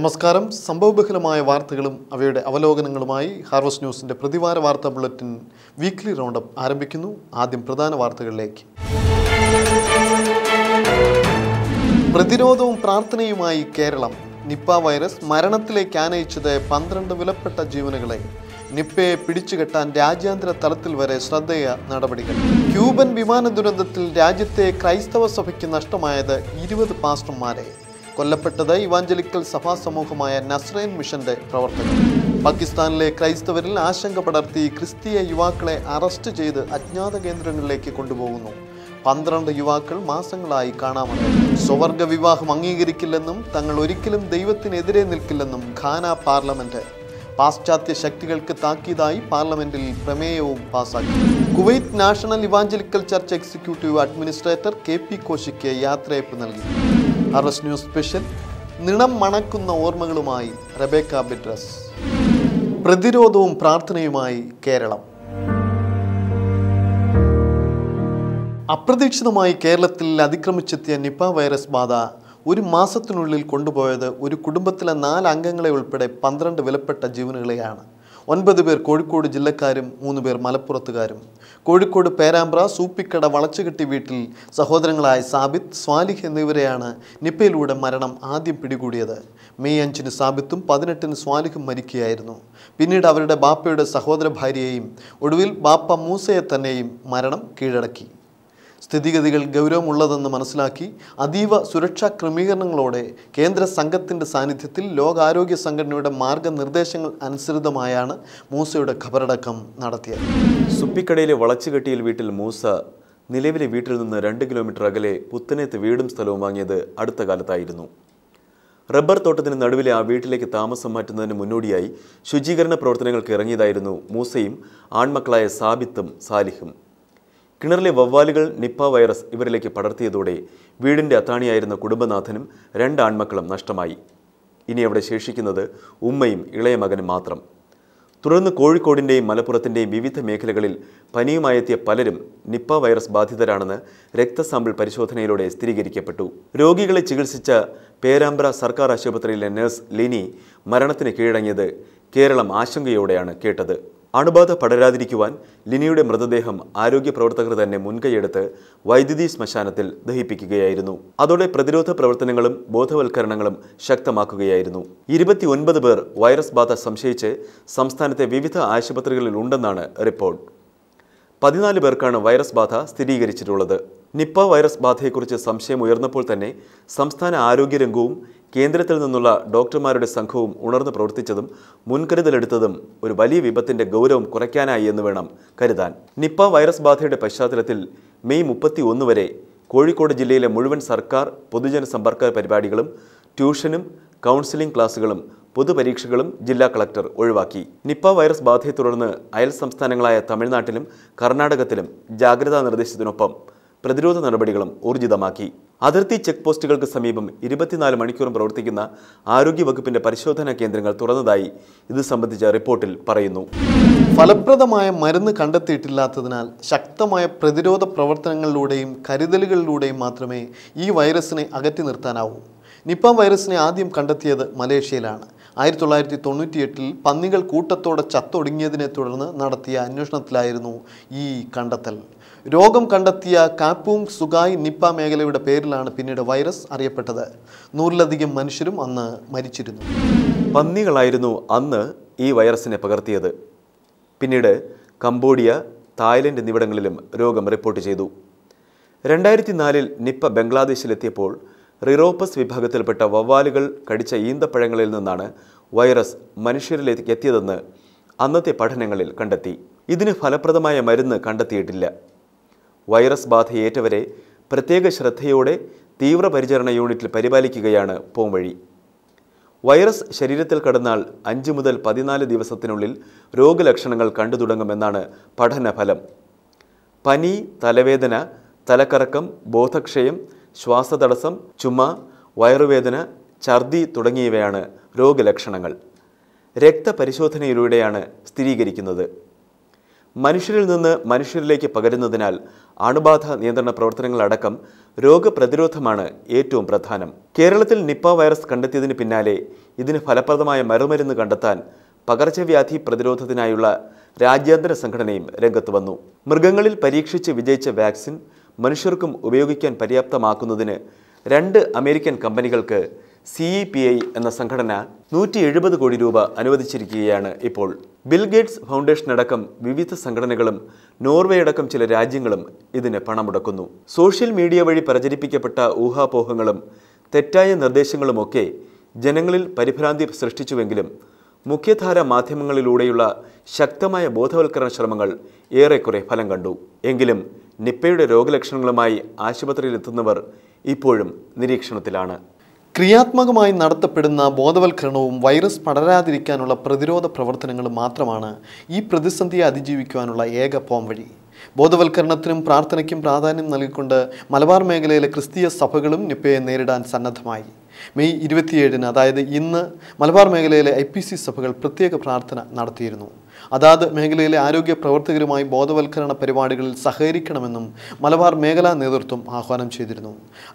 നമസ്കാരം. സംഭവബഹുലമായ വാർത്തകളും അവയുടെ അവലോകനങ്ങളുമായി ഹാർവസ്റ്റ് ന്യൂസിന്റെ പ്രതിവാര വാർത്താ ബുള്ളറ്റിൻ വീക്ക്ലി റൗണ്ടപ്പ് ആരംഭിക്കുന്നു. ആദ്യം പ്രധാന വാർത്തകളിലേക്ക്. പ്രതിരോധവും പ്രാർത്ഥനയുമായി കേരളം. നിപ്പ വൈറസ് മരണത്തിലേക്ക് ആനയിച്ചത് പന്ത്രണ്ട് വിലപ്പെട്ട ജീവനുകളെ. നിപ്പയെ പിടിച്ചുകെട്ടാൻ രാജ്യാന്തര തലത്തിൽ വരെ ശ്രദ്ധേയ നടപടികൾ. ക്യൂബൻ വിമാന ദുരന്തത്തിൽ രാജ്യത്തെ ക്രൈസ്തവ സഭയ്ക്ക് നഷ്ടമായത് ഇരുപത് പാസ്റ്റർമാരെ. കൊല്ലപ്പെട്ടത് ഇവാഞ്ചലിക്കൽ സഭാ സമൂഹമായ നസ്രൈൻ മിഷന്റെ പ്രവർത്തകർ പാകിസ്ഥാനിലെ ക്രൈസ്തവരിൽ ആശങ്ക പടർത്തി ക്രിസ്തീയ യുവാക്കളെ അറസ്റ്റ് ചെയ്ത് അജ്ഞാത കേന്ദ്രങ്ങളിലേക്ക് കൊണ്ടുപോകുന്നു. പന്ത്രണ്ട് യുവാക്കൾ മാസങ്ങളായി കാണാമെന്ന്. സ്വവർഗ വിവാഹം അംഗീകരിക്കില്ലെന്നും തങ്ങൾ ഒരിക്കലും ദൈവത്തിനെതിരെ നിൽക്കില്ലെന്നും ഖാന പാർലമെന്റ്. പാശ്ചാത്യ ശക്തികൾക്ക് താക്കീതായി പാർലമെന്റിൽ പ്രമേയവും പാസാക്കി. Kuwait national evangelical church executive administrator K P കോശിക്ക് യാത്രയപ്പ് നൽകി. അറസ് ന്യൂസ് സ്പെഷ്യൽ. നിണം മണക്കുന്ന ഓർമ്മകളുമായി റബേക്ക ബിട്രസ്. പ്രതിരോധവും പ്രാർത്ഥനയുമായി കേരളം. അപ്രതീക്ഷിതമായി കേരളത്തിൽ അതിക്രമിച്ചെത്തിയ നിപ വൈറസ് ബാധ ഒരു മാസത്തിനുള്ളിൽ കൊണ്ടുപോയത് ഒരു കുടുംബത്തിലെ നാല് അംഗങ്ങളെ ഉൾപ്പെടെ പന്ത്രണ്ട് വിലപ്പെട്ട ജീവനുകളെയാണ്. ഒൻപത് പേർ കോഴിക്കോട് ജില്ലക്കാരും മൂന്ന് പേർ മലപ്പുറത്തുകാരും. കോഴിക്കോട് പേരാമ്പ്ര സൂപ്പിക്കട വളച്ചുകെട്ടി വീട്ടിൽ സഹോദരങ്ങളായ സാബിത്ത് സ്വാലിഹ് എന്നിവരെയാണ് നിപ്പയിലൂടെ മരണം ആദ്യം പിടികൂടിയത്. മെയ് അഞ്ചിന് സാബിത്തും പതിനെട്ടിന് സ്വാലിഹും മരിക്കുകയായിരുന്നു. പിന്നീട് അവരുടെ ബാപ്പയുടെ സഹോദര ഭാര്യയെയും ഒടുവിൽ ബാപ്പ മൂസയെ തന്നെയും മരണം കീഴടക്കി. സ്ഥിതിഗതികൾ ഗൗരവമുള്ളതെന്ന് മനസ്സിലാക്കി അതീവ സുരക്ഷാ ക്രമീകരണങ്ങളോടെ കേന്ദ്ര സംഘത്തിന്റെ സാന്നിധ്യത്തിൽ ലോകാരോഗ്യ സംഘടനയുടെ മാർഗനിർദ്ദേശങ്ങൾ അനുസൃതമായാണ് മൂസയുടെ ഖബറടക്കം നടത്തിയത്. സുപ്പിക്കടയിലെ വളച്ചുകെട്ടിയിൽ വീട്ടിൽ മൂസ നിലവിലെ വീട്ടിൽ നിന്ന് രണ്ട് കിലോമീറ്റർ അകലെ പുത്തനേത്ത് വീടും സ്ഥലവും വാങ്ങിയത് അടുത്ത കാലത്തായിരുന്നു. റബ്ബർ തോട്ടത്തിന് നടുവിലെ ആ വീട്ടിലേക്ക് താമസം മാറ്റുന്നതിന് മുന്നോടിയായി ശുചീകരണ പ്രവർത്തനങ്ങൾക്ക് ഇറങ്ങിയതായിരുന്നു മൂസയും ആൺമക്കളായ സാബിത്തും സാലിഹും. കിണറിലെ വവ്വാലുകൾ നിപ്പ വൈറസ് ഇവരിലേക്ക് പടർത്തിയതോടെ വീടിന്റെ അത്താണിയായിരുന്ന കുടുംബനാഥനും രണ്ട് ആൺമക്കളും നഷ്ടമായി. ഇനി അവിടെ ശേഷിക്കുന്നത് ഉമ്മയും ഇളയ മകനും മാത്രം. തുടർന്ന് കോഴിക്കോടിന്റെയും മലപ്പുറത്തിന്റെയും വിവിധ മേഖലകളിൽ പനിയുമായെത്തിയ പലരും നിപ്പ വൈറസ് ബാധിതരാണെന്ന് രക്തസാമ്പിൾ പരിശോധനയിലൂടെ സ്ഥിരീകരിക്കപ്പെട്ടു. രോഗികളെ ചികിത്സിച്ച പേരാമ്പ്ര സർക്കാർ ആശുപത്രിയിലെ നഴ്സ് ലിനി മരണത്തിന് കീഴടങ്ങിയത് കേരളം ആശങ്കയോടെയാണ് കേട്ടത്. അണുബാധ പടരാതിരിക്കുവാൻ ലിനിയുടെ മൃതദേഹം ആരോഗ്യ പ്രവർത്തകർ തന്നെ മുൻകൈയെടുത്ത് വൈദ്യുതി ശ്മശാനത്തിൽ ദഹിപ്പിക്കുകയായിരുന്നു. അതോടെ പ്രതിരോധ പ്രവർത്തനങ്ങളും ബോധവൽക്കരണങ്ങളും ശക്തമാക്കുകയായിരുന്നു. ഇരുപത്തിയൊൻപത് പേർ വൈറസ് ബാധ സംശയിച്ച് സംസ്ഥാനത്തെ വിവിധ ആശുപത്രികളിൽ ഉണ്ടെന്നാണ് റിപ്പോർട്ട്. പതിനാല് പേർക്കാണ് വൈറസ് ബാധ സ്ഥിരീകരിച്ചിട്ടുള്ളത്. നിപ്പ വൈറസ് ബാധയെക്കുറിച്ച് സംശയം ഉയർന്നപ്പോൾ തന്നെ സംസ്ഥാന ആരോഗ്യരംഗവും കേന്ദ്രത്തിൽ നിന്നുള്ള ഡോക്ടർമാരുടെ സംഘവും ഉണർന്ന് പ്രവർത്തിച്ചതും മുൻകരുതലെടുത്തതും ഒരു വലിയ വിപത്തിന്റെ ഗൗരവം കുറയ്ക്കാനായി എന്ന് വേണം കരുതാൻ. നിപ്പ വൈറസ് ബാധയുടെ പശ്ചാത്തലത്തിൽ മെയ് മുപ്പത്തി ഒന്ന് വരെ കോഴിക്കോട് ജില്ലയിലെ മുഴുവൻ സർക്കാർ പൊതുജന സമ്പർക്ക പരിപാടികളും ട്യൂഷനും കൗൺസിലിംഗ് ക്ലാസുകളും പൊതുപരീക്ഷകളും ജില്ലാ കളക്ടർ ഒഴിവാക്കി. നിപ്പ വൈറസ് ബാധയെ തുടർന്ന് അയൽ സംസ്ഥാനങ്ങളായ തമിഴ്നാട്ടിലും കർണാടകത്തിലും ജാഗ്രതാ നിർദ്ദേശത്തിനൊപ്പം പ്രതിരോധ നടപടികളും ഊർജിതമാക്കി. അതിർത്തി ചെക്ക് പോസ്റ്റുകൾക്ക് സമീപം ഇരുപത്തിനാല് മണിക്കൂറും പ്രവർത്തിക്കുന്ന ആരോഗ്യവകുപ്പിന്റെ പരിശോധനാ കേന്ദ്രങ്ങൾ തുറന്നതായി ഇത് സംബന്ധിച്ച റിപ്പോർട്ടിൽ പറയുന്നു. ഫലപ്രദമായ മരുന്ന് കണ്ടെത്തിയിട്ടില്ലാത്തതിനാൽ ശക്തമായ പ്രതിരോധ പ്രവർത്തനങ്ങളിലൂടെയും കരുതലുകളിലൂടെയും മാത്രമേ ഈ വൈറസിനെ അകറ്റി നിർത്താനാവൂ. നിപ്പ വൈറസിനെ ആദ്യം കണ്ടെത്തിയത് മലേഷ്യയിലാണ്. ആയിരത്തി തൊള്ളായിരത്തി തൊണ്ണൂറ്റിയെട്ടിൽ പന്നികൾ കൂട്ടത്തോടെ ചത്തൊടുങ്ങിയതിനെ തുടർന്ന് നടത്തിയ അന്വേഷണത്തിലായിരുന്നു ഈ കണ്ടെത്തൽ. രോഗം കണ്ടെത്തിയ കാപ്പൂങ് സുഗായ് നിപ്പ മേഖലയുടെ പേരിലാണ് പിന്നീട് വൈറസ് അറിയപ്പെട്ടത്. നൂറിലധികം മനുഷ്യരും അന്ന് മരിച്ചിരുന്നു. പന്നികളായിരുന്നു അന്ന് ഈ വൈറസിനെ പകർത്തിയത്. പിന്നീട് കംബോഡിയ തായ്ലൻഡ് എന്നിവിടങ്ങളിലും രോഗം റിപ്പോർട്ട് ചെയ്തു. രണ്ടായിരത്തി നാലിൽ നിപ്പ ബംഗ്ലാദേശിലെത്തിയപ്പോൾ റിറോപ്പസ് വിഭാഗത്തിൽപ്പെട്ട വവ്വാലുകൾ കടിച്ച ഈന്തപ്പഴങ്ങളിൽ നിന്നാണ് വൈറസ് മനുഷ്യരിലേക്ക് എത്തിയതെന്ന് അന്നത്തെ പഠനങ്ങളിൽ കണ്ടെത്തി. ഇതിന് ഫലപ്രദമായ മരുന്ന് കണ്ടെത്തിയിട്ടില്ല. വൈറസ് ബാധയേറ്റവരെ പ്രത്യേക ശ്രദ്ധയോടെ തീവ്രപരിചരണ യൂണിറ്റിൽ പരിപാലിക്കുകയാണ് പോംവഴി. വൈറസ് ശരീരത്തിൽ കടന്നാൽ അഞ്ച് മുതൽ പതിനാല് ദിവസത്തിനുള്ളിൽ രോഗലക്ഷണങ്ങൾ കണ്ടു തുടങ്ങുമെന്നാണ് പഠനഫലം. പനി തലവേദന തലക്കറക്കം ബോധക്ഷയം ശ്വാസതടസ്സം ചുമ വയറുവേദന ഛർദി തുടങ്ങിയവയാണ് രോഗലക്ഷണങ്ങൾ. രക്തപരിശോധനയിലൂടെയാണ് സ്ഥിരീകരിക്കുന്നത്. മനുഷ്യരിൽ നിന്ന് മനുഷ്യരിലേക്ക് പകരുന്നതിനാൽ അണുബാധ നിയന്ത്രണ പ്രവർത്തനങ്ങളടക്കം രോഗപ്രതിരോധമാണ് ഏറ്റവും പ്രധാനം. കേരളത്തിൽ നിപ്പ വൈറസ് കണ്ടെത്തിയതിന് പിന്നാലെ ഇതിന് ഫലപ്രദമായ മറുമരുന്ന് കണ്ടെത്താൻ പകർച്ചവ്യാധി പ്രതിരോധത്തിനായുള്ള രാജ്യാന്തര സംഘടനയും രംഗത്ത് വന്നു. മൃഗങ്ങളിൽ പരീക്ഷിച്ച് വിജയിച്ച വാക്സിൻ മനുഷ്യർക്കും ഉപയോഗിക്കാൻ പര്യാപ്തമാക്കുന്നതിന് രണ്ട് അമേരിക്കൻ കമ്പനികൾക്ക് സി ഇ പി ഐ എന്ന സംഘടന നൂറ്റി എഴുപത് കോടി രൂപ അനുവദിച്ചിരിക്കുകയാണ് ഇപ്പോൾ. ബിൽ ഗേറ്റ്സ് ഫൗണ്ടേഷൻ അടക്കം വിവിധ സംഘടനകളും നോർവേ അടക്കം ചില രാജ്യങ്ങളും ഇതിന് പണമുടക്കുന്നു. സോഷ്യൽ മീഡിയ വഴി പ്രചരിപ്പിക്കപ്പെട്ട ഊഹാപോഹങ്ങളും തെറ്റായ നിർദ്ദേശങ്ങളുമൊക്കെ ജനങ്ങളിൽ പരിഭ്രാന്തി സൃഷ്ടിച്ചുവെങ്കിലും മുഖ്യധാര മാധ്യമങ്ങളിലൂടെയുള്ള ശക്തമായ ബോധവൽക്കരണ ശ്രമങ്ങൾ ഏറെക്കുറെ ഫലം കണ്ടു. എങ്കിലും നിപ്പയുടെ രോഗലക്ഷണങ്ങളുമായി ആശുപത്രിയിലെത്തുന്നവർ ഇപ്പോഴും നിരീക്ഷണത്തിലാണ്. ക്രിയാത്മകമായി നടത്തപ്പെടുന്ന ബോധവൽക്കരണവും വൈറസ് പടരാതിരിക്കാനുള്ള പ്രതിരോധ പ്രവർത്തനങ്ങളും മാത്രമാണ് ഈ പ്രതിസന്ധിയെ അതിജീവിക്കുവാനുള്ള ഏക പോംവഴി ബോധവൽക്കരണത്തിനും പ്രാർത്ഥനയ്ക്കും പ്രാധാന്യം നൽകിക്കൊണ്ട് മലബാർ മേഖലയിലെ ക്രിസ്തീയ സഭകളും നിപ്പയെ നേരിടാൻ സന്നദ്ധമായി. മെയ് ഇരുപത്തിയേഴിന് അതായത് ഇന്ന് മലബാർ മേഖലയിലെ ഐ സഭകൾ പ്രത്യേക പ്രാർത്ഥന നടത്തിയിരുന്നു. അതാത് മേഖലയിലെ ആരോഗ്യ പ്രവർത്തകരുമായി ബോധവൽക്കരണ പരിപാടികളിൽ സഹകരിക്കണമെന്നും മലബാർ മേഖലാ നേതൃത്വം ആഹ്വാനം ചെയ്തിരുന്നു.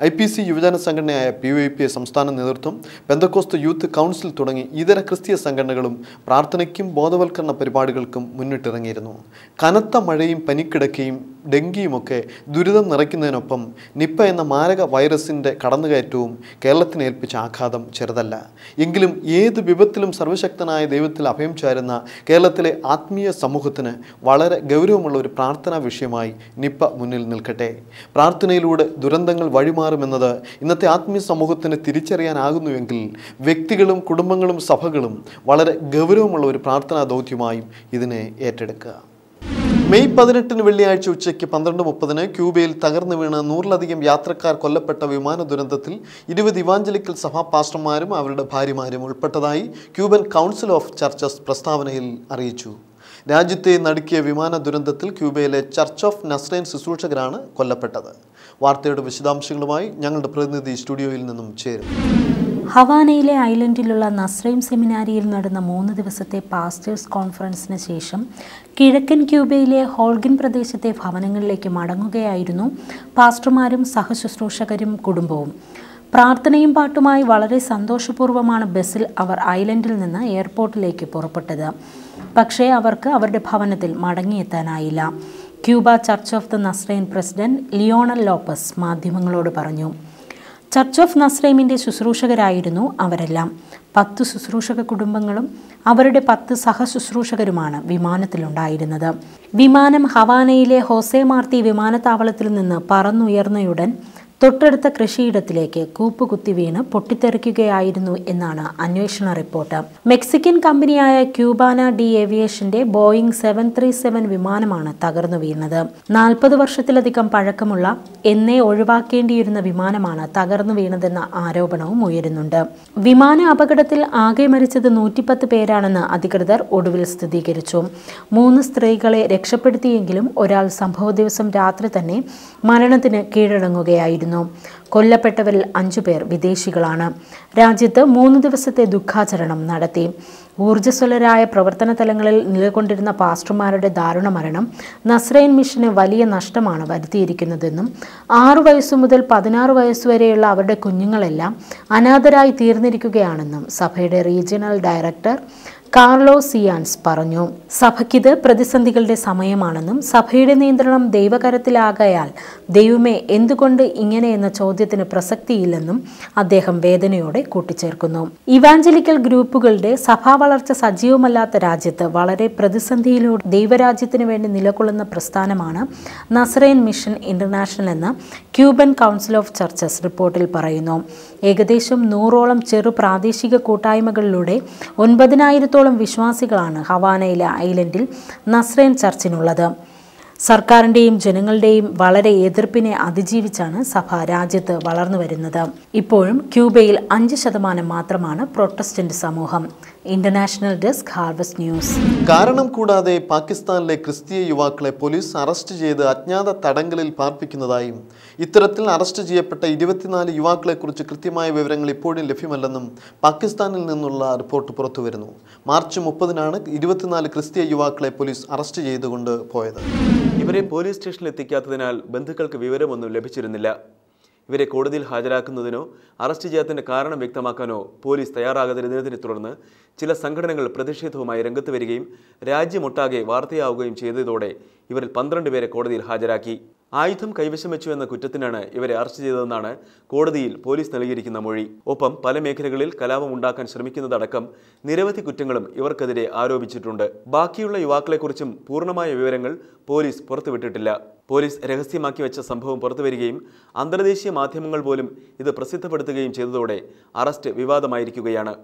ഐ പി സി യുവജന സംഘടനയായ പി വൈ പി സംസ്ഥാന നേതൃത്വം പെന്തക്കോസ്ത് യൂത്ത് കൗൺസിൽ തുടങ്ങി ഇതര ക്രിസ്തീയ സംഘടനകളും പ്രാർത്ഥനയ്ക്കും ബോധവൽക്കരണ പരിപാടികൾക്കും മുന്നിട്ടിറങ്ങിയിരുന്നു. കനത്ത മഴയും പനിക്കിടക്കയും ഡെങ്കിയുമൊക്കെ ദുരിതം നിറയ്ക്കുന്നതിനൊപ്പം നിപ്പ എന്ന മാരക വൈറസിന്റെ കടന്നുകയറ്റവും കേരളത്തിന് ഏൽപ്പിച്ച ആഘാതം ചെറുതല്ല. എങ്കിലും ഏത് വിപത്തിലും സർവശക്തനായ ദൈവത്തിൽ അഭയം ചാരുന്ന കേരളത്തിലെ ആത്മീയ സമൂഹത്തിന് വളരെ ഗൗരവമുള്ള ഒരു പ്രാർത്ഥനാ വിഷയമായി നിപ്പ മുന്നിൽ നിൽക്കട്ടെ. പ്രാർത്ഥനയിലൂടെ ദുരന്തങ്ങൾ വഴിമാറുമെന്നത് ഇന്നത്തെ ആത്മീയ സമൂഹത്തിന് തിരിച്ചറിയാനാകുന്നുവെങ്കിൽ വ്യക്തികളും കുടുംബങ്ങളും സഭകളും വളരെ ഗൗരവമുള്ള ഒരു പ്രാർത്ഥനാ ദൗത്യമായും ഇതിനെ ഏറ്റെടുക്കുക. മെയ് പതിനെട്ടിന് വെള്ളിയാഴ്ച ഉച്ചയ്ക്ക് പന്ത്രണ്ട് മുപ്പതിന് ക്യൂബയിൽ തകർന്നു വീണ് നൂറിലധികം യാത്രക്കാർ കൊല്ലപ്പെട്ട വിമാന ദുരന്തത്തിൽ ഇരുപത് ഇവാഞ്ചലിക്കൽ സഭാ പാസ്റ്റർമാരും അവരുടെ ഭാര്യമാരും ഉൾപ്പെട്ടതായി ക്യൂബൻ കൗൺസിൽ ഓഫ് ചർച്ചസ് പ്രസ്താവനയിൽ അറിയിച്ചു. രാജ്യത്തെ നടുക്കിയ വിമാന ദുരന്തത്തിൽ ക്യൂബയിലെ ചർച്ച് ഓഫ് നസ്രൈൻ ശുശ്രൂഷകരാണ് കൊല്ലപ്പെട്ടത്. വാർത്തയുടെ വിശദാംശങ്ങളുമായി ഞങ്ങളുടെ പ്രതിനിധി സ്റ്റുഡിയോയിൽ നിന്നും ചേരും. ഹവാനയിലെ ഐലൻഡിലുള്ള നസ്രൈം സെമിനാരിയിൽ നടന്ന മൂന്ന് ദിവസത്തെ പാസ്റ്റേഴ്സ് കോൺഫറൻസിന് ശേഷം കിഴക്കൻ ക്യൂബയിലെ ഹോൾഗിൻ പ്രദേശത്തെ ഭവനങ്ങളിലേക്ക് മടങ്ങുകയായിരുന്നു പാസ്റ്റർമാരും സഹശുശ്രൂഷകരും കുടുംബവും. പ്രാർത്ഥനയും പാട്ടുമായി വളരെ സന്തോഷപൂർവമാണ് ബസ്സിൽ അവർ ഐലൻഡിൽ നിന്ന് എയർപോർട്ടിലേക്ക് പുറപ്പെട്ടത്. പക്ഷേ അവർക്ക് അവരുടെ ഭവനത്തിൽ മടങ്ങിയെത്താനായില്ല. Cuba church of the Nazarene president Leonel Lopez മാധ്യമങ്ങളോട് പറഞ്ഞു. ചർച്ച് ഓഫ് നസ്രൈമിന്റെ ശുശ്രൂഷകരായിരുന്നു അവരെല്ലാം. പത്ത് ശുശ്രൂഷക കുടുംബങ്ങളും അവരുടെ പത്ത് സഹശുശ്രൂഷകരുമാണ് വിമാനത്തിലുണ്ടായിരുന്നത്. വിമാനം ഹവാനയിലെ ഹോസെ മാർത്തി വിമാനത്താവളത്തിൽ നിന്ന് പറന്നുയർന്നയുടൻ തൊട്ടടുത്ത കൃഷിയിടത്തിലേക്ക് കൂപ്പുകുത്തി വീണ് പൊട്ടിത്തെറിക്കുകയായിരുന്നു എന്നാണ് അന്വേഷണ റിപ്പോർട്ട്. മെക്സിക്കൻ കമ്പനിയായ ക്യൂബാന ഡി ഏവിയേഷന്റെ ബോയിംഗ് സെവൻ ത്രീ സെവൻ വിമാനമാണ് തകർന്നു വീണത്. നാൽപ്പത് വർഷത്തിലധികം പഴക്കമുള്ള എന്നേ ഒഴിവാക്കേണ്ടിയിരുന്ന വിമാനമാണ് തകർന്നു വീണതെന്ന ആരോപണവും ഉയരുന്നുണ്ട്. വിമാന അപകടത്തിൽ ആകെ മരിച്ചത് നൂറ്റിപ്പത്ത് പേരാണെന്ന് അധികൃതർ ഒടുവിൽ സ്ഥിരീകരിച്ചു. മൂന്ന് സ്ത്രീകളെ രക്ഷപ്പെടുത്തിയെങ്കിലും ഒരാൾ സംഭവ ദിവസം രാത്രി തന്നെ മരണത്തിന് കീഴടങ്ങുകയായിരുന്നു. കൊല്ലപ്പെട്ടവരിൽ അഞ്ചു പേർ വിദേശികളാണ്. രാജ്യത്ത് മൂന്ന് ദിവസത്തെ ദുഃഖാചരണം നടത്തി. ഊർജസ്വലരായ പ്രവർത്തന തലങ്ങളിൽ നിലകൊണ്ടിരുന്ന പാസ്റ്റർമാരുടെ ദാരുണ മരണം നസ്രൈൻ മിഷന് വലിയ നഷ്ടമാണ് വരുത്തിയിരിക്കുന്നതെന്നും ആറു വയസ്സു മുതൽ പതിനാറ് വയസ്സുവരെയുള്ള അവരുടെ കുഞ്ഞുങ്ങളെല്ലാം അനാഥരായി തീർന്നിരിക്കുകയാണെന്നും സഭയുടെ റീജിയണൽ ഡയറക്ടർ കാർലോ സിയാൻസ് പറഞ്ഞു സഭയ്ക്കിത് പ്രതിസന്ധികളുടെ സമയമാണെന്നും സഭയുടെ നിയന്ത്രണം ദൈവകരത്തിലാകയാൽ ദൈവമേ എന്തുകൊണ്ട് ഇങ്ങനെ എന്ന ചോദ്യത്തിന് പ്രസക്തിയില്ലെന്നും അദ്ദേഹം വേദനയോടെ കൂട്ടിച്ചേർക്കുന്നു. ഇവാഞ്ചലിക്കൽ ഗ്രൂപ്പുകളുടെ സഭാ വളർച്ച സജീവമല്ലാത്ത രാജ്യത്ത് വളരെ പ്രതിസന്ധിയിലൂടെ ദൈവരാജ്യത്തിന് വേണ്ടി നിലകൊള്ളുന്ന പ്രസ്ഥാനമാണ് നസ്രൈൻ മിഷൻ ഇന്റർനാഷണൽ എന്ന ക്യൂബൻ കൗൺസിൽ ഓഫ് ചർച്ചസ് റിപ്പോർട്ടിൽ പറയുന്നു. ഏകദേശം നൂറോളം ചെറു പ്രാദേശിക കൂട്ടായ്മകളിലൂടെ ഒൻപതിനായിരത്തോളം വിശ്വാസികളാണ് ഹവാനയിലെ ഐലൻഡിൽ നസ്രേൻ ചർച്ചിനുള്ളത്. സർക്കാരിന്റെയും ജനങ്ങളുടെയും വളരെ എതിർപ്പിനെ അതിജീവിച്ചാണ് സഭ രാജ്യത്ത് വളർന്നു വരുന്നത്. ഇപ്പോഴും ക്യൂബയിൽ അഞ്ച് ശതമാനം മാത്രമാണ് പ്രൊട്ടസ്റ്റന്റ് സമൂഹം. International desk harvest news. കാരണം കൂടാതെ പാകിസ്ഥാനിലെ ക്രിസ്തീയ യുവാക്കളെ പോലീസ് അറസ്റ്റ് ചെയ്ത് അജ്ഞാത തടങ്കലിൽ പാർപ്പിക്കുന്നതായും ഇത്തരത്തിൽ അറസ്റ്റ് ചെയ്യപ്പെട്ട ഇരുപത്തിനാല് യുവാക്കളെക്കുറിച്ച് കൃത്യമായ വിവരങ്ങൾ ഇപ്പോഴും ലഭ്യമല്ലെന്നും പാകിസ്ഥാനിൽ നിന്നുള്ള റിപ്പോർട്ട് പുറത്തുവരുന്നു. മാർച്ച് മുപ്പതിനാണ് ഇരുപത്തിനാല് ക്രിസ്തീയ യുവാക്കളെ പോലീസ് അറസ്റ്റ് ചെയ്തുകൊണ്ട് പോയത്. ഇവരെ പോലീസ് സ്റ്റേഷനിൽ എത്തിക്കാത്തതിനാൽ ബന്ധുക്കൾക്ക് വിവരമൊന്നും ലഭിച്ചിരുന്നില്ല. ഇവരെ കോടതിയിൽ ഹാജരാക്കുന്നതിനോ അറസ്റ്റ് ചെയ്യാത്തതിന്റെ കാരണം വ്യക്തമാക്കാനോ പോലീസ് തയ്യാറാകാതിരുന്നതിനെ തുടർന്ന് ചില സംഘടനകൾ പ്രതിഷേധവുമായി രംഗത്ത് വരികയും രാജ്യമൊട്ടാകെ വാർത്തയാവുകയും ചെയ്തതോടെ ഇവരിൽ പന്ത്രണ്ട് പേരെ കോടതിയിൽ ഹാജരാക്കി. ആയുധം കൈവശം വെച്ചു എന്ന കുറ്റത്തിനാണ് ഇവരെ അറസ്റ്റ് ചെയ്തതെന്നാണ് കോടതിയിൽ പോലീസ് നൽകിയിരിക്കുന്ന മൊഴി. ഒപ്പം പല മേഖലകളിൽ കലാപം ഉണ്ടാക്കാൻ ശ്രമിക്കുന്നതടക്കം നിരവധി കുറ്റങ്ങളും ഇവർക്കെതിരെ ആരോപിച്ചിട്ടുണ്ട്. ബാക്കിയുള്ള യുവാക്കളെക്കുറിച്ചും പൂർണമായ വിവരങ്ങൾ പോലീസ് പുറത്തുവിട്ടിട്ടില്ല. പോലീസ് രഹസ്യമാക്കി വെച്ച സംഭവം പുറത്തുവരികയും അന്തർദേശീയ മാധ്യമങ്ങൾ പോലും ഇത് പ്രസിദ്ധപ്പെടുത്തുകയും ചെയ്തതോടെ അറസ്റ്റ് വിവാദമായിരിക്കുകയാണ്.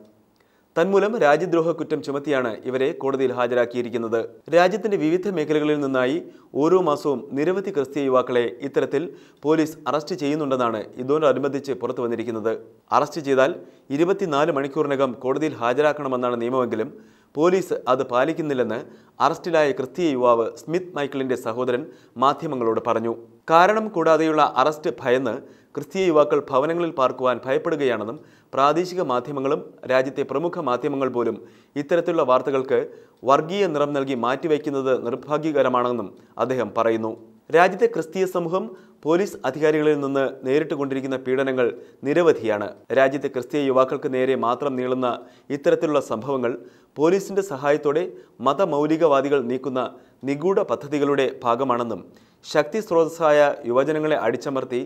തന്മൂലം രാജ്യദ്രോഹ കുറ്റം ചുമത്തിയാണ് ഇവരെ കോടതിയിൽ ഹാജരാക്കിയിരിക്കുന്നത്. രാജ്യത്തിന്റെ വിവിധ മേഖലകളിൽ നിന്നായി ഓരോ മാസവും നിരവധി ക്രിസ്തീയ യുവാക്കളെ ഇത്തരത്തിൽ പോലീസ് അറസ്റ്റ് ചെയ്യുന്നുണ്ടെന്നാണ് ഇതോടനുബന്ധിച്ച് പുറത്തു വന്നിരിക്കുന്നത്. അറസ്റ്റ് ചെയ്താൽ ഇരുപത്തിനാല് മണിക്കൂറിനകം കോടതിയിൽ ഹാജരാക്കണമെന്നാണ് നിയമമെങ്കിലും പോലീസ് അത് പാലിക്കുന്നില്ലെന്ന് അറസ്റ്റിലായ ക്രിസ്തീയ യുവാവ് സ്മിത്ത് മൈക്കിളിന്റെ സഹോദരൻ മാധ്യമങ്ങളോട് പറഞ്ഞു. കാരണം കൂടാതെയുള്ള അറസ്റ്റ് ഭയന്ന് ക്രിസ്തീയ യുവാക്കൾ ഭവനങ്ങളിൽ പാർക്കുവാൻ ഭയപ്പെടുകയാണെന്നും പ്രാദേശിക മാധ്യമങ്ങളും രാജ്യത്തെ പ്രമുഖ മാധ്യമങ്ങൾ പോലും ഇത്തരത്തിലുള്ള വാർത്തകൾക്ക് വർഗീയ നിറം നൽകി മാറ്റിവെക്കുന്നത് നിർഭാഗ്യകരമാണെന്നും അദ്ദേഹം പറയുന്നു. രാജ്യത്തെ ക്രിസ്തീയ സമൂഹം പോലീസ് അധികാരികളിൽ നിന്ന് നേരിട്ട് കൊണ്ടിരിക്കുന്ന പീഡനങ്ങൾ നിരവധിയാണ്. രാജ്യത്തെ ക്രിസ്തീയ യുവാക്കൾക്ക് നേരെ മാത്രം നീളുന്ന ഇത്തരത്തിലുള്ള സംഭവങ്ങൾ പോലീസിന്റെ സഹായത്തോടെ മതമൗലികവാദികൾ നീക്കുന്ന നിഗൂഢ പദ്ധതികളുടെ ഭാഗമാണെന്നും ശക്തി സ്രോതസ്സായ യുവജനങ്ങളെ അടിച്ചമർത്തി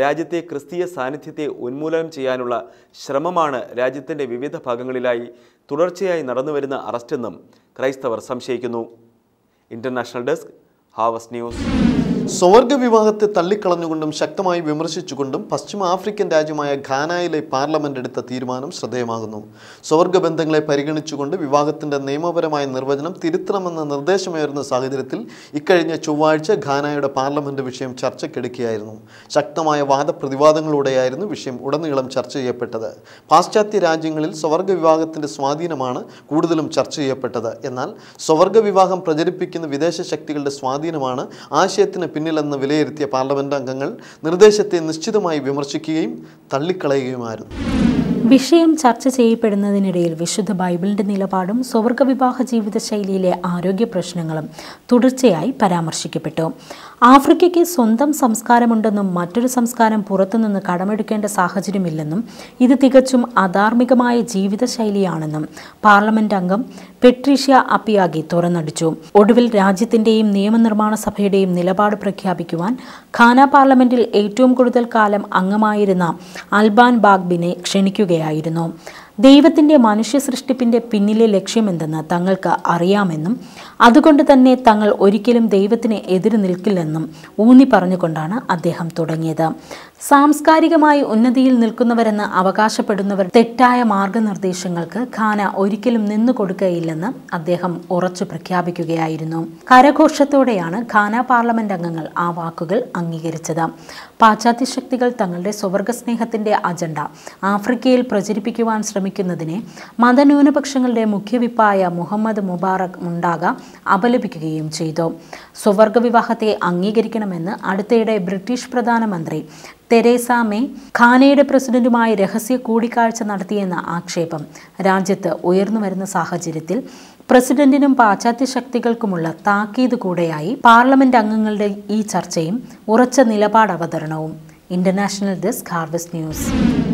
രാജ്യത്തെ ക്രിസ്തീയ സാന്നിധ്യത്തെ ഉന്മൂലനം ചെയ്യാനുള്ള ശ്രമമാണ് രാജ്യത്തിന്റെ വിവിധ ഭാഗങ്ങളിലായി തുടർച്ചയായി നടന്നുവരുന്ന അറസ്റ്റെന്നും ക്രൈസ്തവർ സംശയിക്കുന്നു. ഇന്റർനാഷണൽ ഡെസ്ക് ഹാവസ് ന്യൂസ്. സ്വവർഗ വിവാഹത്തെ തള്ളിക്കളഞ്ഞുകൊണ്ടും ശക്തമായി വിമർശിച്ചുകൊണ്ടും പശ്ചിമ ആഫ്രിക്കൻ രാജ്യമായ ഘാനയിലെ പാർലമെന്റ് എടുത്ത തീരുമാനം ശ്രദ്ധേയമാകുന്നു. സ്വവർഗ ബന്ധങ്ങളെ പരിഗണിച്ചുകൊണ്ട് വിവാഹത്തിന്റെ നിയമപരമായ നിർവചനം തിരുത്തണമെന്ന നിർദ്ദേശമേറുന്ന സാഹചര്യത്തിൽ ഇക്കഴിഞ്ഞ ചൊവ്വാഴ്ച ഘാനയുടെ പാർലമെന്റ് വിഷയം ചർച്ചയ്ക്കെടുക്കുകയായിരുന്നു ശക്തമായ വാദപ്രതിവാദങ്ങളോടെയായിരുന്നു വിഷയം ഉടനീളം ചർച്ച ചെയ്യപ്പെട്ടത്. പാശ്ചാത്യ രാജ്യങ്ങളിൽ സ്വർഗ വിവാഹത്തിന്റെ സ്വാധീനമാണ് കൂടുതലും ചർച്ച ചെയ്യപ്പെട്ടത്. എന്നാൽ സ്വർഗ വിവാഹം പ്രചരിപ്പിക്കുന്ന വിദേശ ശക്തികളുടെ സ്വാധീനമാണ് ആശയത്തിന് പിന്നിലെന്ന് വിലയിരുത്തിയ പാർലമെന്റ് അംഗങ്ങൾ നിർദ്ദേശത്തെ നിശ്ചിതമായി വിമർശിക്കുകയും തള്ളിക്കളയുകയുമായിരുന്നു. വിഷയം ചർച്ച ചെയ്യപ്പെടുന്നതിനിടയിൽ വിശുദ്ധ ബൈബിളിന്റെ നിലപാടും സ്വർഗ വിവാഹ ജീവിതശൈലിയിലെ ആരോഗ്യ പ്രശ്നങ്ങളും തുടർച്ചയായി പരാമർശിക്കപ്പെട്ടു. ആഫ്രിക്കയ്ക്ക് സ്വന്തം സംസ്കാരമുണ്ടെന്നും മറ്റൊരു സംസ്കാരം പുറത്തുനിന്ന് കടമെടുക്കേണ്ട സാഹചര്യമില്ലെന്നും ഇത് തികച്ചും അധാർമികമായ ജീവിതശൈലിയാണെന്നും പാർലമെന്റ് അംഗം പെട്രീഷ്യ അപ്പിയാഗി തുറന്നടിച്ചു. ഒടുവിൽ രാജ്യത്തിന്റെയും നിയമനിർമ്മാണ സഭയുടെയും നിലപാട് പ്രഖ്യാപിക്കുവാൻ ഖാന പാർലമെന്റിൽ ഏറ്റവും കൂടുതൽ കാലം അംഗമായിരുന്ന അൽബാൻ ബാഗ്ബിനെ ക്ഷണിക്കുകയായിരുന്നു. ദൈവത്തിന്റെ മനുഷ്യ സൃഷ്ടിപ്പിന്റെ പിന്നിലെ ലക്ഷ്യമെന്തെന്ന് തങ്ങൾക്ക് അറിയാമെന്നും അതുകൊണ്ട് തന്നെ തങ്ങൾ ഒരിക്കലും ദൈവത്തിന് എതിര് നിൽക്കില്ലെന്നും ഊന്നി പറഞ്ഞുകൊണ്ടാണ് അദ്ദേഹം തുടങ്ങിയത്. സാംസ്കാരികമായി ഉന്നതിയിൽ നിൽക്കുന്നവരെന്ന് അവകാശപ്പെടുന്നവർ തെറ്റായ മാർഗനിർദ്ദേശങ്ങൾക്ക് ഖാന ഒരിക്കലും നിന്നു കൊടുക്കുകയില്ലെന്ന് അദ്ദേഹം ഉറച്ചു പ്രഖ്യാപിക്കുകയായിരുന്നു. കരഘോഷത്തോടെയാണ് ഖാന പാർലമെന്റ് അംഗങ്ങൾ ആ വാക്കുകൾ അംഗീകരിച്ചത്. പാശ്ചാത്യ ശക്തികൾ തങ്ങളുടെ സ്വവർഗസ്നേഹത്തിന്റെ അജണ്ട ആഫ്രിക്കയിൽ പ്രചരിപ്പിക്കുവാൻ ശ്രമിക്കുന്നതിനെ മതന്യൂനപക്ഷങ്ങളുടെ മുഖ്യവിപ്പായ മുഹമ്മദ് മുബാറക് മുണ്ടാക അപലപിക്കുകയും ചെയ്തു. സ്വവർഗ വിവാഹത്തെ അംഗീകരിക്കണമെന്ന് അടുത്തിടെ ബ്രിട്ടീഷ് പ്രധാനമന്ത്രി തെരേസ മേ ഖാനയുടെ പ്രസിഡന്റുമായി രഹസ്യ കൂടിക്കാഴ്ച നടത്തിയെന്ന ആക്ഷേപം രാജ്യത്ത് ഉയർന്നു വരുന്ന സാഹചര്യത്തിൽ പ്രസിഡന്റിനും പാശ്ചാത്യ ശക്തികൾക്കുമുള്ള താക്കീത് കൂടെയായി പാർലമെന്റ് അംഗങ്ങളുടെ ഈ ചർച്ചയും ഉറച്ച നിലപാട് അവതരണവും international desk harvest news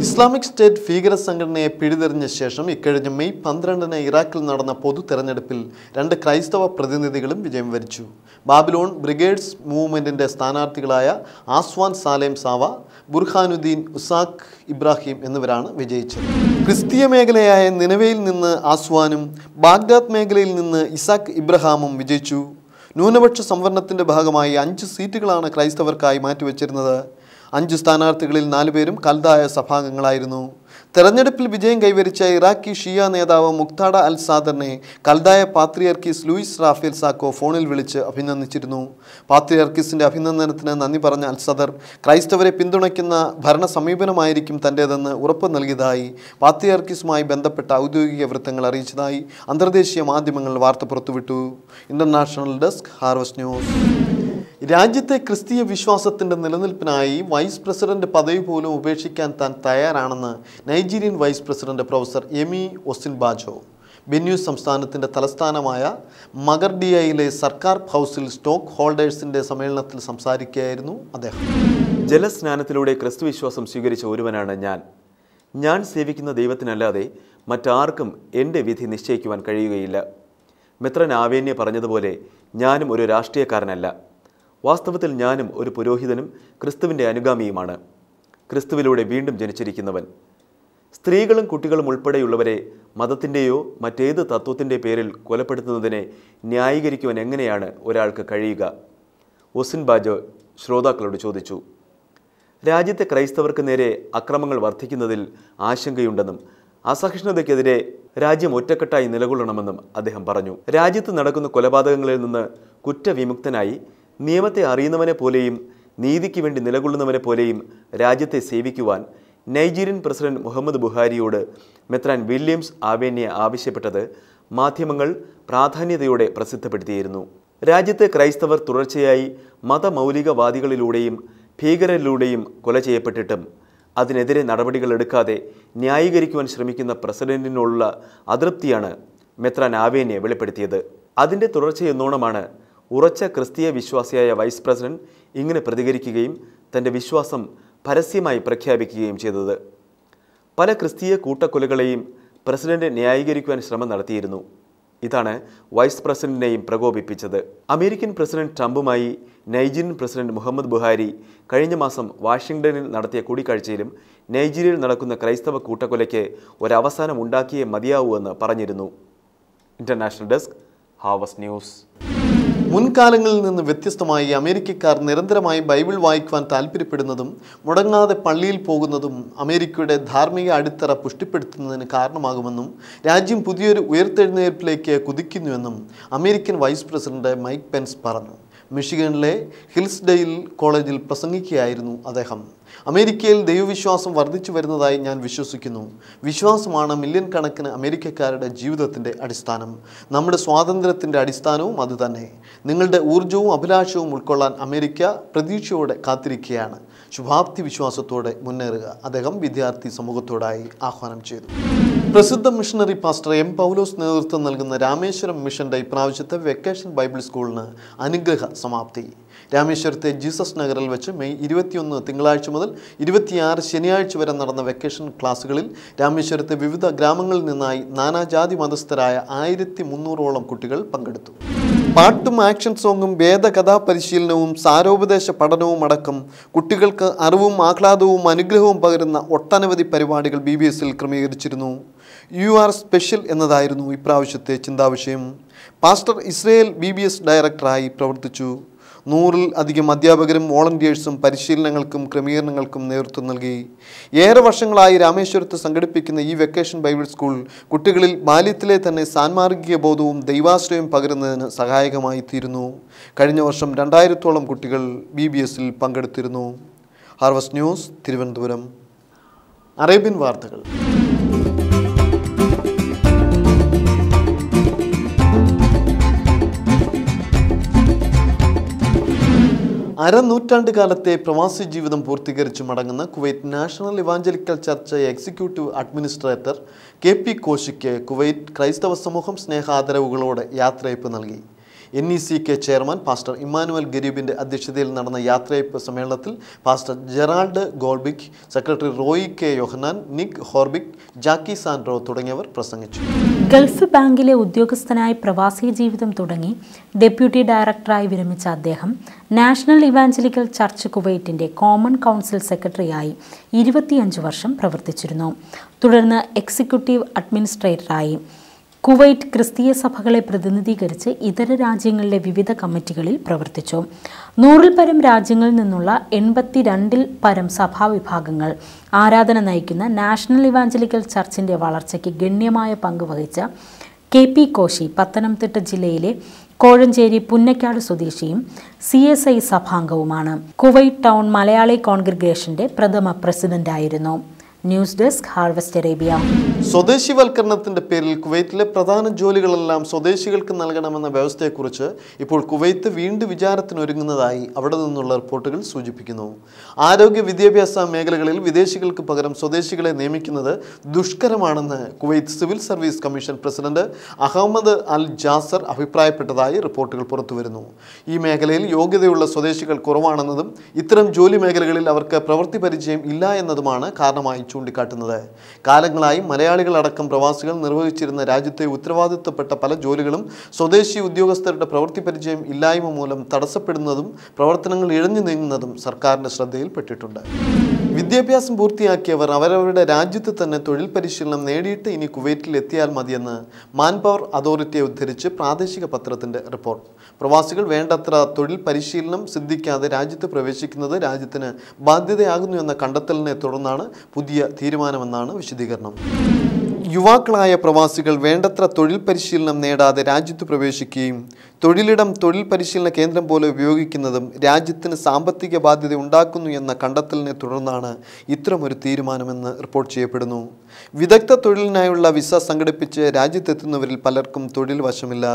Islamic state ഭീകര സംഘടനയെ പിടിതെറിഞ്ഞ ശേഷം ഇക്കഴിഞ്ഞ മെയ് പന്ത്രണ്ടിന് ഇറാഖിൽ നടന്ന പൊതു തെരഞ്ഞെടുപ്പിൽ രണ്ട് ക്രൈസ്തവ പ്രതിനിധികളും വിജയം വരിച്ചു. ബാബിലോൺ ബ്രിഗേഡ്സ് മൂവ്മെന്റിന്റെ സ്ഥാനാർത്ഥികളായ Aswan Salem Sawa Burhanuddin Usakh Ibrahim എന്നിവരാണ് വിജയിച്ചത്. ക്രിസ്തീയ മേഖലയായ നിലവയിൽ നിന്ന് ആസ്വാനും ബാഗ്ദാദ് മേഖലയിൽ നിന്ന് ഇസാഖ് ഇബ്രഹാമും വിജയിച്ചു. ന്യൂനപക്ഷ സംവരണത്തിന്റെ ഭാഗമായി അഞ്ച് സീറ്റുകളാണ് ക്രൈസ്തവർക്കായി മാറ്റിവെച്ചിരുന്നത്. അഞ്ച് സ്ഥാനാർത്ഥികളിൽ നാലുപേരും കൽതായ സഭാംഗങ്ങളായിരുന്നു. തെരഞ്ഞെടുപ്പിൽ വിജയം കൈവരിച്ച ഇറാഖി ഷിയ നേതാവ് Muqtada al സാദറിനെ Chaldean patriarch Louis Raphael Sako ഫോണിൽ വിളിച്ച് അഭിനന്ദിച്ചിരുന്നു. പാത്രിയർക്കിസിന്റെ അഭിനന്ദനത്തിന് നന്ദി പറഞ്ഞ അൽ സദർ ക്രൈസ്തവരെ പിന്തുണയ്ക്കുന്ന ഭരണ സമീപനമായിരിക്കും തന്റേതെന്ന് ഉറപ്പ് നൽകിയതായി പാത്രിയർക്കിസുമായി ബന്ധപ്പെട്ട ഔദ്യോഗിക വൃത്തങ്ങൾ അറിയിച്ചതായി അന്തർദേശീയ മാധ്യമങ്ങൾ വാർത്ത പുറത്തുവിട്ടു. International desk harvest news. രാജ്യത്തെ ക്രിസ്തീയ വിശ്വാസത്തിന്റെ നിലനിൽപ്പിനായി വൈസ് പ്രസിഡന്റ് പദവി പോലും ഉപേക്ഷിക്കാൻ താൻ തയ്യാറാണെന്ന് Nigerian vice president professor Yemi Osinbajo. Benue സംസ്ഥാനത്തിന്റെ തലസ്ഥാനമായ മഗർഡിയയിലെ സർക്കാർ ഹൗസിൽ സ്റ്റോക്ക് ഹോൾഡേഴ്സിന്റെ സമ്മേളനത്തിൽ സംസാരിക്കുകയായിരുന്നു അദ്ദേഹം. ജലസ്നാനത്തിലൂടെ ക്രിസ്തുവിശ്വാസം സ്വീകരിച്ച ഒരുവനാണ് ഞാൻ. ഞാൻ സേവിക്കുന്ന ദൈവത്തിനല്ലാതെ മറ്റാർക്കും എന്റെ വിധി നിശ്ചയിക്കുവാൻ കഴിയുകയില്ല. മിത്രൻ ആവേന്യ പറഞ്ഞതുപോലെ ഞാനും ഒരു രാഷ്ട്രീയക്കാരനല്ല. വാസ്തവത്തിൽ ഞാനും ഒരു പുരോഹിതനും ക്രിസ്തുവിന്റെ അനുഗാമിയുമാണ്. ക്രിസ്തുവിലൂടെ വീണ്ടും ജനിച്ചിരിക്കുന്നവൻ. സ്ത്രീകളും കുട്ടികളും ഉൾപ്പെടെയുള്ളവരെ മതത്തിന്റെയോ മറ്റേത് തത്വത്തിന്റെ പേരിൽ കൊലപ്പെടുത്തുന്നതിനെ ന്യായീകരിക്കുവാൻ എങ്ങനെയാണ് ഒരാൾക്ക് കഴിയുക? ഒസിൻ ബാജോ ശ്രോതാക്കളോട് ചോദിച്ചു. രാജ്യത്തെ ക്രൈസ്തവർക്ക് നേരെ അക്രമങ്ങൾ വർദ്ധിക്കുന്നതിൽ ആശങ്കയുണ്ടെന്നും അസഹിഷ്ണുതയ്ക്കെതിരെ രാജ്യം ഒറ്റക്കെട്ടായി നിലകൊള്ളണമെന്നും അദ്ദേഹം പറഞ്ഞു. രാജ്യത്ത് നടക്കുന്ന കൊലപാതകങ്ങളിൽ നിന്ന് കുറ്റവിമുക്തനായി നിയമത്തെ അറിയുന്നവനെ പോലെയും നീതിക്ക് വേണ്ടി നിലകൊള്ളുന്നവനെ പോലെയും രാജ്യത്തെ സേവിക്കുവാൻ നൈജീരിയൻ പ്രസിഡന്റ് മുഹമ്മദ് ബുഹാരിയോട് മെത്രാൻ വില്യംസ് ആവേന്യ ആവശ്യപ്പെട്ടത് മാധ്യമങ്ങൾ പ്രാധാന്യതയോടെ പ്രസിദ്ധപ്പെടുത്തിയിരുന്നു. രാജ്യത്തെ ക്രൈസ്തവർ തുടർച്ചയായി മതമൗലികവാദികളിലൂടെയും ഭീകരരിലൂടെയും കൊല ചെയ്യപ്പെട്ടിട്ടും അതിനെതിരെ നടപടികൾ എടുക്കാതെ ന്യായീകരിക്കുവാൻ ശ്രമിക്കുന്ന പ്രസിഡന്റിനോടുള്ള അതൃപ്തിയാണ് മെത്രാൻ ആവേനെ വെളിപ്പെടുത്തിയത്. അതിന്റെ തുടർച്ചയെന്നോണമാണ് ഉറച്ച ക്രിസ്തീയ വിശ്വാസിയായ വൈസ് പ്രസിഡന്റ് ഇങ്ങനെ പ്രതികരിക്കുകയും തന്റെ വിശ്വാസം പരസ്യമായി പ്രഖ്യാപിക്കുകയും ചെയ്തത്. പല ക്രിസ്തീയ കൂട്ടക്കൊലകളെയും പ്രസിഡന്റ് ന്യായീകരിക്കുവാൻ ശ്രമം നടത്തിയിരുന്നു. ഇതാണ് വൈസ് പ്രസിഡന്റിനെയും പ്രകോപിപ്പിച്ചത്. അമേരിക്കൻ പ്രസിഡന്റ് ട്രംപുമായി നൈജീരിയൻ പ്രസിഡന്റ് മുഹമ്മദ് ബുഹാരി കഴിഞ്ഞ മാസം വാഷിംഗ്ടണിൽ നടത്തിയ കൂടിക്കാഴ്ചയിലും നൈജീരിയയിൽ നടക്കുന്ന ക്രൈസ്തവ കൂട്ടക്കൊലയ്ക്ക് ഒരവസാനം ഉണ്ടാക്കിയേ മതിയാവൂ എന്ന് പറഞ്ഞിരുന്നു. ഇന്റർനാഷണൽ ഡെസ്ക് ഹാവസ് ന്യൂസ്. മുൻകാലങ്ങളിൽ നിന്ന് വ്യത്യസ്തമായി അമേരിക്കക്കാർ നിരന്തരമായി ബൈബിൾ വായിക്കുവാൻ താല്പര്യപ്പെടുന്നതും മുടങ്ങാതെ പള്ളിയിൽ പോകുന്നതും അമേരിക്കയുടെ ധാർമ്മിക അടിത്തറ പുഷ്ടിപ്പെടുത്തുന്നതിന് കാരണമാകുമെന്നും രാജ്യം പുതിയൊരു ഉയർത്തെഴുന്നേൽപ്പിലേക്ക് കുതിക്കുന്നുവെന്നും American vice president Mike Pence പറഞ്ഞു. മിഷിഗണിലെ ഹിൽസ്ഡെയിൽ കോളേജിൽ പ്രസംഗിക്കുകയായിരുന്നു അദ്ദേഹം. അമേരിക്കയിൽ ദൈവവിശ്വാസം വർദ്ധിച്ചു വരുന്നതായി ഞാൻ വിശ്വസിക്കുന്നു. വിശ്വാസമാണ് മില്യൺ കണക്കിന് അമേരിക്കക്കാരുടെ ജീവിതത്തിന്റെ അടിസ്ഥാനം. നമ്മുടെ സ്വാതന്ത്ര്യത്തിന്റെ അടിസ്ഥാനവും അതുതന്നെ. നിങ്ങളുടെ ഊർജവും അഭിലാഷവും ഉൾക്കൊള്ളാൻ അമേരിക്ക പ്രതീക്ഷയോടെ കാത്തിരിക്കുകയാണ്. ശുഭാപ്തി വിശ്വാസത്തോടെ മുന്നേറുക. അദ്ദേഹം വിദ്യാർത്ഥി സമൂഹത്തോടായി ആഹ്വാനം ചെയ്തു. പ്രസിദ്ധ മിഷണറി പാസ്റ്റർ എം പൗലോസ് നേതൃത്വം നൽകുന്ന രാമേശ്വരം മിഷന്റെ ഇപ്രാവശ്യത്തെ വെക്കേഷൻ ബൈബിൾ സ്കൂളിന് അനുഗ്രഹ സമാപ്തി. രാമേശ്വരത്തെ ജീസസ് നഗറിൽ വെച്ച് മെയ് ഇരുപത്തിയൊന്ന് തിങ്കളാഴ്ച മുതൽ ഇരുപത്തിയാറ് ശനിയാഴ്ച വരെ നടന്ന വെക്കേഷൻ ക്ലാസ്സുകളിൽ രാമേശ്വരത്തെ വിവിധ ഗ്രാമങ്ങളിൽ നിന്നായി നാനാജാതി മതസ്ഥരായ ആയിരത്തി മുന്നൂറോളം കുട്ടികൾ പങ്കെടുത്തു. പാട്ടും ആക്ഷൻ സോങ്ങും വേദകഥാ പരിശീലനവും സാരോപദേശ പഠനവും അടക്കം കുട്ടികൾക്ക് അറിവും ആഹ്ലാദവും അനുഗ്രഹവും പകരുന്ന ഒട്ടനവധി പരിപാടികൾ ബി ബി എസിൽ ക്രമീകരിച്ചിരുന്നു. യു ആർ സ്പെഷ്യൽ എന്നതായിരുന്നു ഇപ്രാവശ്യത്തെ ചിന്താവിഷയം. Pastor Israel B B S ഡയറക്ടറായി പ്രവർത്തിച്ചു. നൂറിൽ അധികം അധ്യാപകരും വോളണ്ടിയേഴ്സും പരിശീലനങ്ങൾക്കും ക്രമീകരണങ്ങൾക്കും നേതൃത്വം നൽകി. ഏറെ വർഷങ്ങളായി രാമേശ്വരത്ത് സംഘടിപ്പിക്കുന്ന ഈ വെക്കേഷൻ ബൈബിൾ സ്കൂൾ കുട്ടികളിൽ ബാല്യത്തിലെ തന്നെ സാൻമാർഗിക ബോധവും ദൈവാശ്രയം പകരുന്നതിന് സഹായകമായി തീരുന്നു. കഴിഞ്ഞ വർഷം രണ്ടായിരത്തോളം കുട്ടികൾ ബി ബി എസിൽ പങ്കെടുത്തിരുന്നു. ഹാർവസ്റ്റ് ന്യൂസ് തിരുവനന്തപുരം അറേബ്യൻ വാർത്തകൾ. അരനൂറ്റാണ്ട് കാലത്തെ പ്രവാസി ജീവിതം പൂർത്തീകരിച്ച് മടങ്ങുന്ന Kuwait national evangelical church executive administrator K P കോശിക്ക് Kuwait ക്രൈസ്തവ സമൂഹം സ്നേഹാദരവുകളോടെ യാത്രയപ്പ് നൽകി. N E C K chairman pastor Emmanuel ഗരീബിന്റെ അധ്യക്ഷതയിൽ നടന്ന യാത്രയപ്പ് സമ്മേളനത്തിൽ pastor Gerald Golbik secretary Roy K Yohannan Nick Horbik Jackie Sandro തുടങ്ങിയവർ പ്രസംഗിച്ചു. ഗൾഫ് ബാങ്കിലെ ഉദ്യോഗസ്ഥനായി പ്രവാസി ജീവിതം തുടങ്ങി ഡെപ്യൂട്ടി ഡയറക്ടറായി വിരമിച്ച അദ്ദേഹം നാഷണൽ ഇവാഞ്ചലിക്കൽ ചർച്ച് കുവൈറ്റിന്റെ കോമൺ കൗൺസിൽ സെക്രട്ടറിയായി ഇരുപത്തിയഞ്ച് വർഷം പ്രവർത്തിച്ചിരുന്നു. തുടർന്ന് എക്സിക്യൂട്ടീവ് അഡ്മിനിസ്ട്രേറ്ററായി. കുവൈറ്റ് ക്രിസ്തീയ സഭകളെ പ്രതിനിധീകരിച്ച് ഇതര രാജ്യങ്ങളിലെ വിവിധ കമ്മിറ്റികളിൽ പ്രവർത്തിച്ചു. നൂറിൽ പരം രാജ്യങ്ങളിൽ നിന്നുള്ള എൺപത്തിരണ്ടിൽ പരം സഭാവിഭാഗങ്ങൾ ആരാധന നയിക്കുന്ന നാഷണൽ ഇവാഞ്ചലിക്കൽ ചർച്ചിന്റെ വളർച്ചയ്ക്ക് ഗണ്യമായ പങ്ക് വഹിച്ച കെ പി കോശി പത്തനംതിട്ട ജില്ലയിലെ കോഴഞ്ചേരി പുന്നക്കാട് സ്വദേശിയും സി എസ് ഐ സഭാംഗവുമാണ്. കുവൈറ്റ് ടൗൺ മലയാളി കോൺഗ്രിഗേഷന്റെ പ്രഥമ പ്രസിഡന്റായിരുന്നു. News desk harvest Arabia. സ്വദേശിവൽക്കരണത്തിന്റെ പേരിൽ കുവൈത്തിലെ പ്രധാന ജോലികളെല്ലാം സ്വദേശികൾക്ക് നൽകണമെന്ന വ്യവസ്ഥയെക്കുറിച്ച് ഇപ്പോൾ കുവൈത്ത് വീണ്ടും വിചാരത്തിനൊരുങ്ങുന്നതായി അവിടെ നിന്നുള്ള റിപ്പോർട്ടുകൾ സൂചിപ്പിക്കുന്നു. ആരോഗ്യ വിദ്യാഭ്യാസ മേഖലകളിൽ വിദേശികൾക്ക് പകരം സ്വദേശികളെ നിയമിക്കുന്നത് ദുഷ്കരമാണെന്ന് Kuwait civil service commission president Ahmed Al Jasar അഭിപ്രായപ്പെട്ടതായി റിപ്പോർട്ടുകൾ പുറത്തുവരുന്നു. ഈ മേഖലയിൽ യോഗ്യതയുള്ള സ്വദേശികൾ കുറവാണെന്നതും ഇത്തരം ജോലി മേഖലകളിൽ അവർക്ക് പ്രവൃത്തി പരിചയം ഇല്ല എന്നതുമാണ് കാരണമായി ചൂണ്ടിക്കാട്ടുന്നത്. കാലങ്ങളായി മലയാളികളടക്കം പ്രവാസികൾ നിർവഹിച്ചിരുന്ന രാജ്യത്തെ ഉത്തരവാദിത്തപ്പെട്ട പല ജോലികളും സ്വദേശി ഉദ്യോഗസ്ഥരുടെ പ്രവൃത്തി പരിചയം ഇല്ലായ്മ മൂലം തടസ്സപ്പെടുന്നതും പ്രവർത്തനങ്ങൾ ഇഴഞ്ഞു നീങ്ങുന്നതും സർക്കാരിന്റെ ശ്രദ്ധയിൽപ്പെട്ടിട്ടുണ്ട്. വിദ്യാഭ്യാസം പൂർത്തിയാക്കിയവർ അവരവരുടെ രാജ്യത്ത് തന്നെ തൊഴിൽ പരിശീലനം നേടിയിട്ട് ഇനി കുവൈറ്റിൽ എത്തിയാൽ മതിയെന്ന് മാൻപവർ അതോറിറ്റിയെ ഉദ്ധരിച്ച് പ്രാദേശിക പത്രത്തിന്റെ റിപ്പോർട്ട്. പ്രവാസികൾ വേണ്ടത്ര തൊഴിൽ പരിശീലനം സിദ്ധിക്കാതെ രാജ്യത്ത് പ്രവേശിക്കുന്നത് രാജ്യത്തിന് ബാധ്യതയാകുന്നു എന്ന കണ്ടെത്തലിനെ തുടർന്നാണ് പുതിയ തീരുമാനമെന്നാണ് വിശദീകരണം. യുവാക്കളായ പ്രവാസികൾ വേണ്ടത്ര തൊഴിൽ പരിശീലനം നേടാതെ രാജ്യത്ത് പ്രവേശിക്കുകയും തൊഴിലിടം തൊഴിൽ പരിശീലന കേന്ദ്രം പോലെ ഉപയോഗിക്കുന്നതും രാജ്യത്തിന് സാമ്പത്തിക ബാധ്യത ഉണ്ടാക്കുന്നു എന്ന കണ്ടെത്തലിനെ തുടർന്നാണ് ഇത്തരമൊരു തീരുമാനമെന്ന് റിപ്പോർട്ട് ചെയ്യപ്പെടുന്നു. വിദഗ്ധ തൊഴിലിനായുള്ള വിസ സംഘടിപ്പിച്ച് രാജ്യത്തെത്തുന്നവരിൽ പലർക്കും തൊഴിൽ വശമില്ല.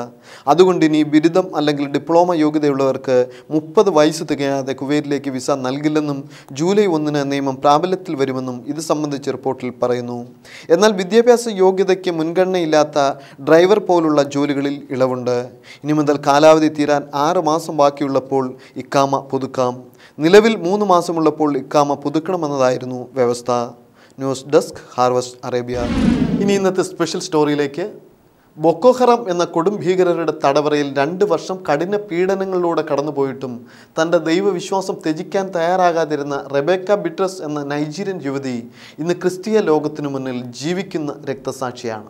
അതുകൊണ്ട് ഇനി ബിരുദം അല്ലെങ്കിൽ ഡിപ്ലോമ യോഗ്യതയുള്ളവർക്ക് മുപ്പത് വയസ്സ് തികയാതെ കുവൈറ്റിലേക്ക് വിസ നൽകില്ലെന്നും ജൂലൈ ഒന്നിന് നിയമം പ്രാബല്യത്തിൽ വരുമെന്നും ഇത് സംബന്ധിച്ച് റിപ്പോർട്ടിൽ പറയുന്നു. എന്നാൽ വിദ്യാഭ്യാസ യോഗ്യതയ്ക്ക് മുൻഗണനയില്ലാത്ത ഡ്രൈവർ പോലുള്ള ജോലികളിൽ ഇളവുണ്ട്. ഇനി മുതൽ കാലാവധി തീരാൻ ആറ് മാസം ബാക്കിയുള്ളപ്പോൾ ഇക്കാമ പുതുക്കാം. നിലവിൽ മൂന്ന് മാസമുള്ളപ്പോൾ ഇക്കാമ പുതുക്കണമെന്നതായിരുന്നു വ്യവസ്ഥ. News desk harvest Arabia. ഇനി ഇന്നത്തെ സ്പെഷ്യൽ സ്റ്റോറിയിലേക്ക്. ബൊക്കോഹറം എന്ന കൊടും ഭീകരരുടെ തടവറയിൽ രണ്ട് വർഷം കഠിന പീഡനങ്ങളിലൂടെ കടന്നുപോയിട്ടും തന്റെ ദൈവവിശ്വാസം ത്യജിക്കാൻ തയ്യാറാകാതിരുന്ന റെബേക്ക ബിട്രസ് എന്ന നൈജീരിയൻ യുവതി ഇന്ന് ക്രിസ്തീയ ലോകത്തിനു മുന്നിൽ ജീവിക്കുന്ന രക്തസാക്ഷിയാണ്.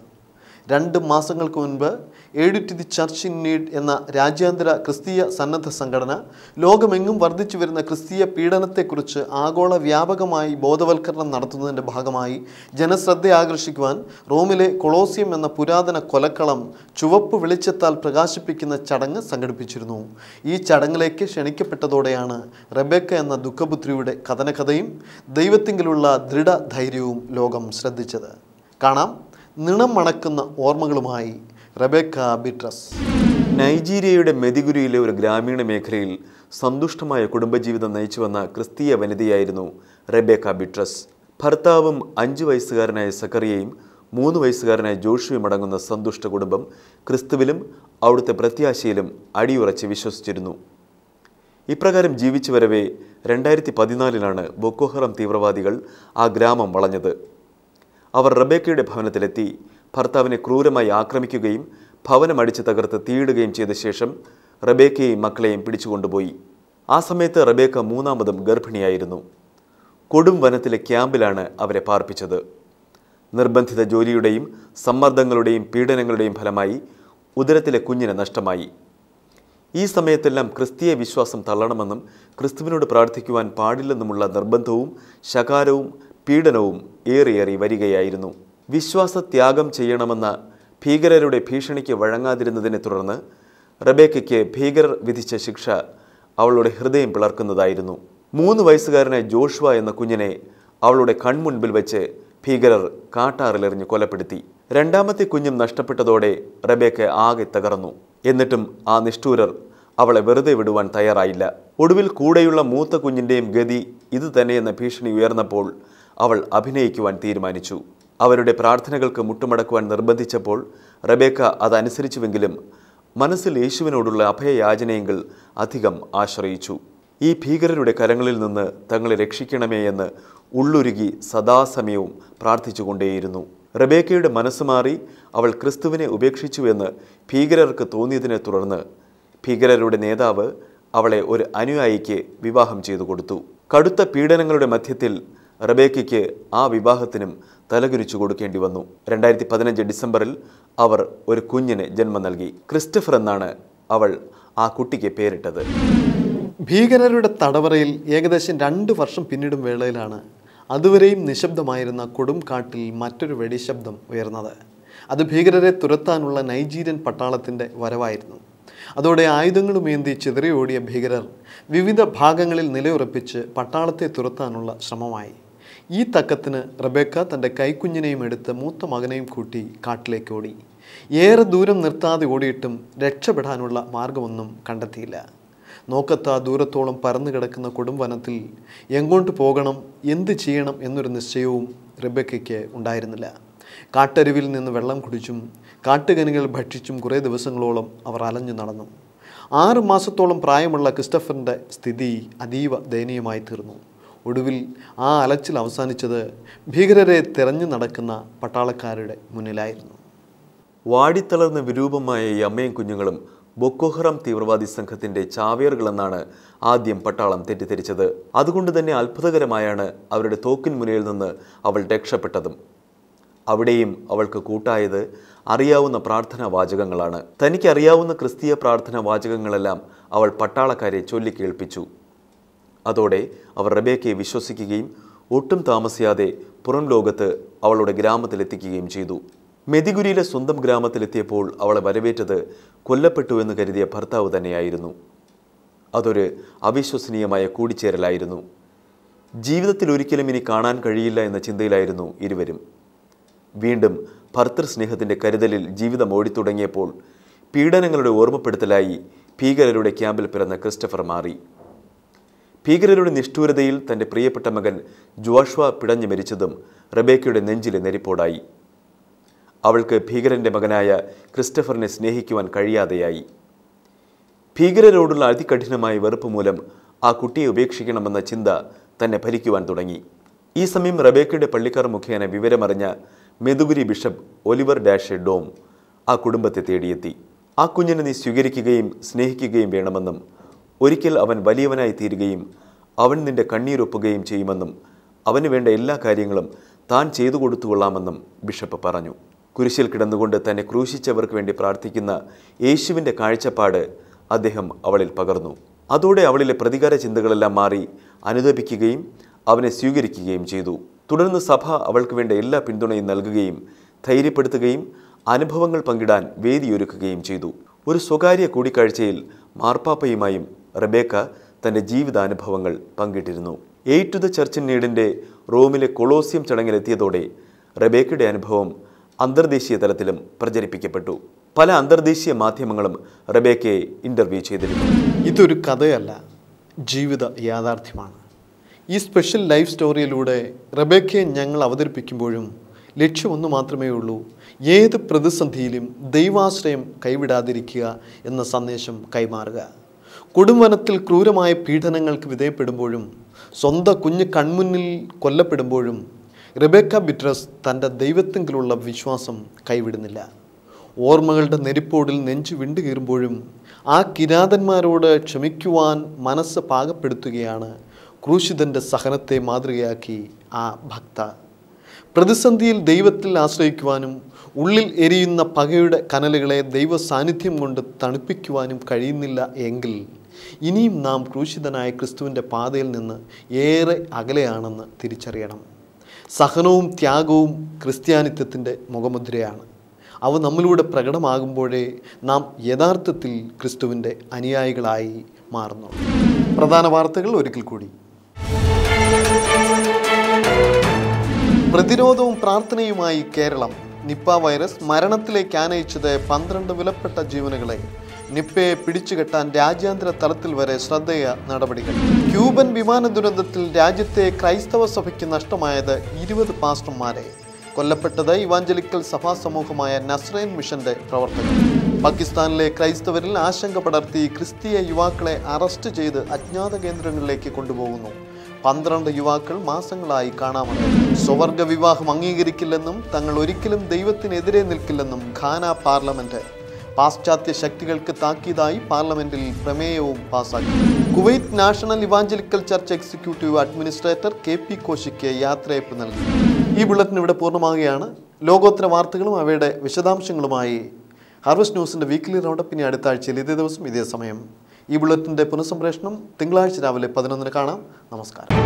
രണ്ട് മാസങ്ങൾക്ക് മുൻപ് aid the church in need എന്ന രാജ്യാന്തര ക്രിസ്തീയ സന്നദ്ധ സംഘടന ലോകമെങ്ങും വർദ്ധിച്ചു വരുന്ന ക്രിസ്തീയ പീഡനത്തെക്കുറിച്ച് ആഗോള വ്യാപകമായി ബോധവൽക്കരണം നടത്തുന്നതിന്റെ ഭാഗമായി ജനശ്രദ്ധ ആകർഷിക്കുവാൻ റോമിലെ കൊളോസിയം എന്ന പുരാതന കൊലക്കളം ചുവപ്പ് വെളിച്ചത്താൽ പ്രകാശിപ്പിക്കുന്ന ചടങ്ങ് സംഘടിപ്പിച്ചിരുന്നു. ഈ ചടങ്ങിലേക്ക് ക്ഷണിക്കപ്പെട്ടതോടെയാണ് റെബേക്ക എന്ന ദുഃഖപുത്രിയുടെ കഥനകഥയും ദൈവത്തിങ്കിലുള്ള ദൃഢധൈര്യവും ലോകം ശ്രദ്ധിച്ചത്. കാണാം. നിണം മണക്കുന്ന ഓർമ്മകളുമായി റെബേക്ക ബിട്രസ്. നൈജീരിയയുടെ മെതിഗുരിയിലെ ഒരു ഗ്രാമീണ മേഖലയിൽ സന്തുഷ്ടമായ കുടുംബജീവിതം നയിച്ചു വന്ന ക്രിസ്തീയ വനിതയായിരുന്നു റബേക്ക ബിട്രസ്. ഭർത്താവും അഞ്ച് വയസ്സുകാരനായ സക്കറിയയും മൂന്ന് വയസ്സുകാരനായ ജോഷുവും അടങ്ങുന്ന സന്തുഷ്ട കുടുംബം ക്രിസ്തുവിലും അവിടുത്തെ പ്രത്യാശയിലും അടിയുറച്ച് വിശ്വസിച്ചിരുന്നു. ഇപ്രകാരം ജീവിച്ചു വരവേ രണ്ടായിരത്തി പതിനാലിലാണ് ബൊക്കോഹറം തീവ്രവാദികൾ ആ ഗ്രാമം വളഞ്ഞത്. അവർ റബേക്കയുടെ ഭവനത്തിലെത്തി ഭർത്താവിനെ ക്രൂരമായി ആക്രമിക്കുകയും ഭവനം അടിച്ചു തകർത്ത് തീയിടുകയും ചെയ്ത ശേഷം റബേക്കയെയും മക്കളെയും പിടിച്ചുകൊണ്ടുപോയി. ആ സമയത്ത് റബേക്ക മൂന്നാമതും ഗർഭിണിയായിരുന്നു. കൊടും വനത്തിലെ ക്യാമ്പിലാണ് അവരെ പാർപ്പിച്ചത്. നിർബന്ധിത ജോലിയുടെയും സമ്മർദ്ദങ്ങളുടെയും പീഡനങ്ങളുടെയും ഫലമായി ഉദരത്തിലെ കുഞ്ഞിനെ നഷ്ടമായി. ഈ സമയത്തെല്ലാം ക്രിസ്തീയ വിശ്വാസം തള്ളണമെന്നും ക്രിസ്തുവിനോട് പ്രാർത്ഥിക്കുവാൻ പാടില്ലെന്നുമുള്ള നിർബന്ധവും ശകാരവും പീഡനവും ഏറിയേറി വരികയായിരുന്നു. വിശ്വാസത്യാഗം ചെയ്യണമെന്ന ഭീകരരുടെ ഭീഷണിക്ക് വഴങ്ങാതിരുന്നതിനെ തുടർന്ന് റബേക്കയ്ക്ക് ഭീകരർ വിധിച്ച ശിക്ഷ അവളുടെ ഹൃദയം പിളർക്കുന്നതായിരുന്നു. മൂന്ന് വയസ്സുകാരനായ ജോഷുവ എന്ന കുഞ്ഞിനെ അവളുടെ കൺമുൻപിൽ വെച്ച് ഭീകരർ കാട്ടാറിലെറിഞ്ഞ് കൊലപ്പെടുത്തി. രണ്ടാമത്തെ കുഞ്ഞും നഷ്ടപ്പെട്ടതോടെ റബേക്ക ആകെ തകർന്നു. എന്നിട്ടും ആ നിഷ്ഠൂരർ അവളെ വെറുതെ വിടുവാൻ തയ്യാറായില്ല. ഒടുവിൽ കൂടെയുള്ള മൂത്ത കുഞ്ഞിന്റെയും ഗതി ഇത് തന്നെയെന്ന ഭീഷണി ഉയർന്നപ്പോൾ അവൾ അഭിനയിക്കുവാൻ തീരുമാനിച്ചു. അവരുടെ പ്രാർത്ഥനകൾക്ക് മുട്ടുമടക്കുവാൻ നിർബന്ധിച്ചപ്പോൾ റബേക്ക അതനുസരിച്ചുവെങ്കിലും മനസ്സിൽ യേശുവിനോടുള്ള അഭയയാചനയെങ്കിൽ അധികം ആശ്രയിച്ചു. ഈ ഭീകരരുടെ കരങ്ങളിൽ നിന്ന് തങ്ങളെ രക്ഷിക്കണമേ എന്ന് ഉള്ളുരുകി സദാസമയവും പ്രാർത്ഥിച്ചുകൊണ്ടേയിരുന്നു. റബേക്കയുടെ മനസ്സ് മാറി അവൾ ക്രിസ്തുവിനെ ഉപേക്ഷിച്ചുവെന്ന് ഭീകരർക്ക് തോന്നിയതിനെ തുടർന്ന് ഭീകരരുടെ നേതാവ് അവളെ ഒരു അനുയായിക്ക് വിവാഹം ചെയ്തു കൊടുത്തു. കടുത്ത പീഡനങ്ങളുടെ മധ്യത്തിൽ റബേക്കയ്ക്ക് ആ വിവാഹത്തിനും തലകുനിച്ചു കൊടുക്കേണ്ടി വന്നു. രണ്ടായിരത്തി പതിനഞ്ച് ഡിസംബറിൽ അവർ ഒരു കുഞ്ഞിന് ജന്മം നൽകി. ക്രിസ്റ്റഫർ എന്നാണ് അവൾ ആ കുട്ടിക്ക് പേരിട്ടത്. ഭീകരരുടെ തടവറയിൽ ഏകദേശം രണ്ട് വർഷം പിന്നിടും വേളയിലാണ് അതുവരെയും നിശബ്ദമായിരുന്ന കൊടുംകാട്ടിൽ മറ്റൊരു വെടിശബ്ദം ഉയർന്നത്. അത് ഭീകരരെ തുരത്താനുള്ള നൈജീരിയൻ പട്ടാളത്തിന്റെ വരവായിരുന്നു. അതോടെ ആയുധങ്ങളുമേന്തി ചിതറിയോടിയ ഭീകരർ വിവിധ ഭാഗങ്ങളിൽ നിലയുറപ്പിച്ച് പട്ടാളത്തെ തുരത്താനുള്ള ശ്രമമായി. ഈ തക്കത്തിന് റബേക്ക തന്റെ കൈക്കുഞ്ഞിനെയും എടുത്ത് മൂത്ത മകനെയും കൂട്ടി കാട്ടിലേക്ക് ഓടി. ഏറെ ദൂരം നിർത്താതെ ഓടിയിട്ടും രക്ഷപ്പെടാനുള്ള മാർഗമൊന്നും കണ്ടെത്തിയില്ല. നോക്കത്താ ദൂരത്തോളം പരന്നു കിടക്കുന്ന കൊടുംവനത്തിൽ എങ്ങോട്ട് പോകണം എന്ത് ചെയ്യണം എന്നൊരു നിശ്ചയവും റബേക്കയ്ക്ക് ഉണ്ടായിരുന്നില്ല. കാട്ടരുവിൽ നിന്ന് വെള്ളം കുടിച്ചും കാട്ടുകനികൾ ഭക്ഷിച്ചും കുറേ ദിവസങ്ങളോളം അവർ അലഞ്ഞു നടന്നു. ആറ് മാസത്തോളം പ്രായമുള്ള ക്രിസ്റ്റഫറിന്റെ സ്ഥിതി അതീവ ദയനീയമായി തീർന്നു. ഒടുവിൽ ആ അലച്ചിൽ അവസാനിച്ചത് ഭീകരരെ തിരഞ്ഞു നടക്കുന്ന പട്ടാളക്കാരുടെ മുന്നിലായിരുന്നു. വാടിത്തളർന്ന വിരൂപമായ ഈ അമ്മയും കുഞ്ഞുങ്ങളും ബൊക്കോഹറം തീവ്രവാദി സംഘത്തിന്റെ ചാവേറുകളെന്നാണ് ആദ്യം പട്ടാളം തെറ്റിദ്ധരിച്ചത്. അതുകൊണ്ട് തന്നെ അത്ഭുതകരമായാണ് അവരുടെ തോക്കിൻ മുനയിൽ നിന്ന് അവൾ രക്ഷപ്പെട്ടതും. അവിടെയും അവൾക്ക് കൂട്ടായത് അറിയാവുന്ന പ്രാർത്ഥനാ വാചകങ്ങളാണ്. തനിക്കറിയാവുന്ന ക്രിസ്തീയ പ്രാർത്ഥനാ വാചകങ്ങളെല്ലാം അവൾ പട്ടാളക്കാരെ ചൊല്ലിക്കേൾപ്പിച്ചു. അതോടെ അവർ റബേക്കയെ വിശ്വസിക്കുകയും ഒട്ടും താമസിയാതെ പുറം ലോകത്ത് അവളുടെ ഗ്രാമത്തിലെത്തിക്കുകയും ചെയ്തു. മെതിഗുരിയിലെ സ്വന്തം ഗ്രാമത്തിലെത്തിയപ്പോൾ അവളെ വരവേറ്റത് കൊല്ലപ്പെട്ടു എന്ന് കരുതിയ ഭർത്താവ് തന്നെയായിരുന്നു. അതൊരു അവിശ്വസനീയമായ കൂടിച്ചേരലായിരുന്നു. ജീവിതത്തിൽ ഒരിക്കലും ഇനി കാണാൻ കഴിയില്ല എന്ന ചിന്തയിലായിരുന്നു ഇരുവരും. വീണ്ടും ഭർത്തൃസ്നേഹത്തിന്റെ കരുതലിൽ ജീവിതം ഓടിത്തുടങ്ങിയപ്പോൾ പീഡനങ്ങളുടെ ഓർമ്മപ്പെടുത്തലായി ഭീകരരുടെ ക്യാമ്പിൽ പിറന്ന ക്രിസ്റ്റഫർ മാറി. ഭീകരരുടെ നിഷ്ഠൂരതയിൽ തന്റെ പ്രിയപ്പെട്ട മകൻ ജുവാഷ്വ പിടഞ്ഞു മരിച്ചതും റബേക്കയുടെ നെഞ്ചിലെ നെരിപ്പോടായി. അവൾക്ക് ഭീകരന്റെ മകനായ ക്രിസ്റ്റഫറിനെ സ്നേഹിക്കുവാൻ കഴിയാതെയായി. ഭീകരരോടുള്ള അതികഠിനമായ വെറുപ്പ് മൂലം ആ കുട്ടിയെ ഉപേക്ഷിക്കണമെന്ന ചിന്ത തന്നെ ഭരിക്കുവാൻ തുടങ്ങി. ഈ സമയം റബേക്കയുടെ പള്ളിക്കാർ മുഖേന വിവരമറിഞ്ഞ Maiduguri bishop Oliver Dashe Doeme ആ കുടുംബത്തെ തേടിയെത്തി. ആ കുഞ്ഞിനെ നീ സ്വീകരിക്കുകയും സ്നേഹിക്കുകയും വേണമെന്നും ഒരിക്കൽ അവൻ വലിയവനായി തീരുകയും അവൻ നിന്റെ കണ്ണീരൊപ്പുകയും ചെയ്യുമെന്നും അവന് വേണ്ട എല്ലാ കാര്യങ്ങളും താൻ ചെയ്തു കൊടുത്തുകൊള്ളാമെന്നും ബിഷപ്പ് പറഞ്ഞു. കുരിശിൽ കിടന്നുകൊണ്ട് തന്നെ ക്രൂശിച്ചവർക്ക് വേണ്ടി പ്രാർത്ഥിക്കുന്ന യേശുവിന്റെ കാഴ്ചപ്പാട് അദ്ദേഹം അവളിൽ പകർന്നു. അതോടെ അവളിലെ പ്രതികാര ചിന്തകളെല്ലാം മാറി അനുദപിക്കുകയും അവനെ സ്വീകരിക്കുകയും ചെയ്തു. തുടർന്ന് സഭ അവൾക്ക് വേണ്ട എല്ലാ പിന്തുണയും നൽകുകയും ധൈര്യപ്പെടുത്തുകയും അനുഭവങ്ങൾ പങ്കിടാൻ വേദിയൊരുക്കുകയും ചെയ്തു. ഒരു സ്വകാര്യ കൂടിക്കാഴ്ചയിൽ മാർപ്പാപ്പയുമായും റബേക്ക തന്റെ ജീവിതാനുഭവങ്ങൾ പങ്കിട്ടിരുന്നു. എയ്റ്റ് ടു ദ ചർച്ച് നീഡിന്റെ റോമിലെ കൊളോസിയം ചടങ്ങിലെത്തിയതോടെ റബേക്കയുടെ അനുഭവം അന്തർദേശീയ തലത്തിലും പ്രചരിപ്പിക്കപ്പെട്ടു. പല അന്തർദേശീയ മാധ്യമങ്ങളും റബേക്കയെ ഇന്റർവ്യൂ ചെയ്തിരുന്നു. ഇതൊരു കഥയല്ല ജീവിത യാഥാർത്ഥ്യമാണ്. ഈ സ്പെഷ്യൽ ലൈഫ് സ്റ്റോറിയിലൂടെ റബേക്കയെ ഞങ്ങൾ അവതരിപ്പിക്കുമ്പോഴും ലക്ഷ്യം ഒന്ന് മാത്രമേ ഉള്ളൂ ഏത് പ്രതിസന്ധിയിലും ദൈവാശ്രയം കൈവിടാതിരിക്കുക എന്ന സന്ദേശം കൈമാറുക. കൊടുംവനത്തിൽ ക്രൂരമായ പീഡനങ്ങൾക്ക് വിധേയപ്പെടുമ്പോഴും സ്വന്തം കുഞ്ഞ് കൺമുന്നിൽ കൊല്ലപ്പെടുമ്പോഴും റിബേക്ക ബിട്രസ് തന്റെ ദൈവത്തെങ്കിലുള്ള വിശ്വാസം കൈവിടുന്നില്ല. ഓർമ്മകളുടെ നെരിപ്പോടിൽ നെഞ്ചു വിണ്ടുകീറുമ്പോഴും ആ കിരാതന്മാരോട് ക്ഷമിക്കുവാൻ മനസ്സ് പാകപ്പെടുത്തുകയാണ് ക്രൂശിതന്റെ സഹനത്തെ മാതൃകയാക്കി ആ ഭക്ത. പ്രതിസന്ധിയിൽ ദൈവത്തിൽ ആശ്രയിക്കുവാനും ഉള്ളിൽ എരിയുന്ന പകയുടെ കനലുകളെ ദൈവ സാന്നിധ്യം കൊണ്ട് തണുപ്പിക്കുവാനും കഴിയുന്നില്ല എങ്കിൽ ഇനിയും നാം ക്രൂശിതനായ ക്രിസ്തുവിന്റെ പാതയിൽ നിന്ന് ഏറെ അകലെയാണെന്ന് തിരിച്ചറിയണം. സഹനവും ത്യാഗവും ക്രിസ്ത്യാനിത്വത്തിന്റെ മുഖമുദ്രയാണ്. അവ നമ്മളിലൂടെ പ്രകടമാകുമ്പോഴേ നാം യഥാർത്ഥത്തിൽ ക്രിസ്തുവിന്റെ അനുയായികളായി മാറുന്നു. പ്രധാന വാർത്തകൾ ഒരിക്കൽ കൂടി. പ്രതിരോധവും പ്രാർത്ഥനയുമായി കേരളം നിപ്പ വൈറസ് മരണത്തിലേക്ക് ആനയിച്ചത് പന്ത്രണ്ട് വിലപ്പെട്ട ജീവനുകളെ നിപ്പയെ പിടിച്ചുകെട്ടാൻ രാജ്യാന്തര തലത്തിൽ വരെ ശ്രദ്ധേയ നടപടികൾ. ക്യൂബൻ വിമാന ദുരന്തത്തിൽ രാജ്യത്തെ ക്രൈസ്തവ സഭയ്ക്ക് നഷ്ടമായത് ഇരുപത് പാസ്റ്റർമാരെ. കൊല്ലപ്പെട്ടത് ഇവാഞ്ചലിക്കൽ സഭാ സമൂഹമായ നസ്രൈൻ മിഷന്റെ പ്രവർത്തകർ. പാകിസ്ഥാനിലെ ക്രൈസ്തവരിൽ ആശങ്ക പടർത്തി ക്രിസ്തീയ യുവാക്കളെ അറസ്റ്റ് ചെയ്ത് അജ്ഞാത കേന്ദ്രങ്ങളിലേക്ക് കൊണ്ടുപോകുന്നു. പന്ത്രണ്ട് യുവാക്കൾ മാസങ്ങളായി കാണാമെന്ന്. സ്വവർഗ വിവാഹം അംഗീകരിക്കില്ലെന്നും തങ്ങൾ ഒരിക്കലും ദൈവത്തിനെതിരെ നിൽക്കില്ലെന്നും ഖാന പാർലമെന്റ് പാശ്ചാത്യ ശക്തികൾക്ക് താക്കീതായി പാർലമെന്റിൽ പ്രമേയവും പാസാക്കി. Kuwait national evangelical church executive administrator K P കോശിക്ക് യാത്രയപ്പ് നൽകി. ഈ ബുള്ളറ്റിൻ ഇവിടെ പൂർണമാകുകയാണ് ലോകോത്തര വാർത്തകളും അവയുടെ വിശദാംശങ്ങളുമായി ഹാർവസ്റ്റ് ന്യൂസിന്റെ വീക്ക്ലി റൗണ്ട് ഇനി അടുത്ത ആഴ്ചയിൽ ഇതേ ദിവസം ഇതേ സമയം. ഈ ബുള്ളറ്റിന്റെ പുനഃസംപ്രേഷണം തിങ്കളാഴ്ച രാവിലെ പതിനൊന്നിന് കാണാം. നമസ്കാരം.